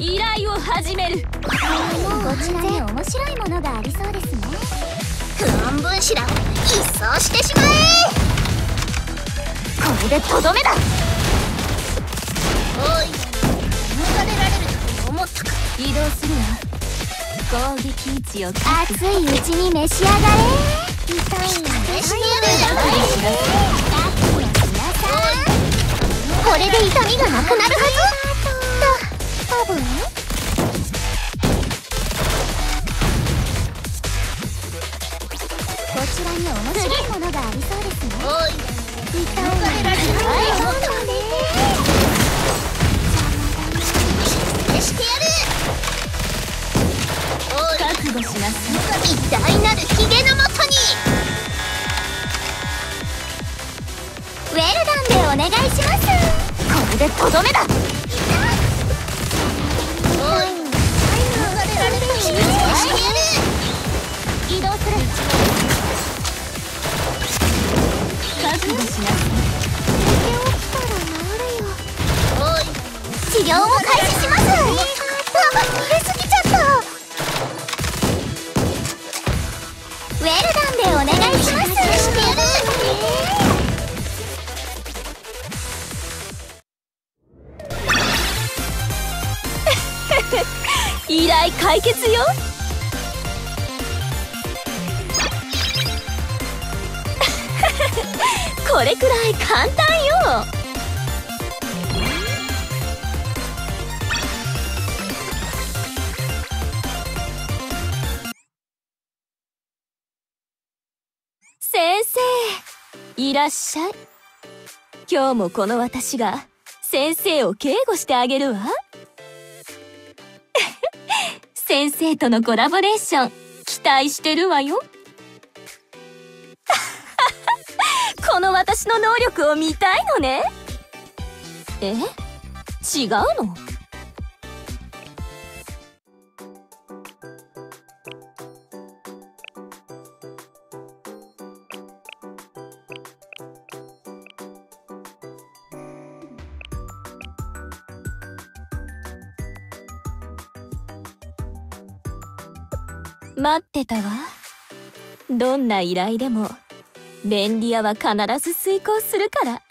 依頼を始める。こちらに面白いものがありそうですね。不安分子ら一掃してしまえ。これでとどめだ。おい。逃れられると思ったか移動するわ攻撃位置を熱い。うちに召し上がれ痛い。の試してやるこれで痛みがなくなるはずこちらに面白いものがありそうですね。おい。痛い。の逃れられる。と思ったか試してやる。覚悟しなさい偉大なる。ヒゲのもとにウェルダンでお願いしますこれでとどめだ移動する覚悟しなさいおい治療を開始しますあ触れすぎちゃったウェルダンでお願いしますしてやる依頼解決よ。これくらい簡単よ。先生いらっしゃい。今日もこの私が先生を警護してあげるわ。先生とのコラボレーション期待してるわよ。私の能力を見たいのね。え？違うの？待ってたわ。どんな依頼でも。便利屋は必ず遂行するから。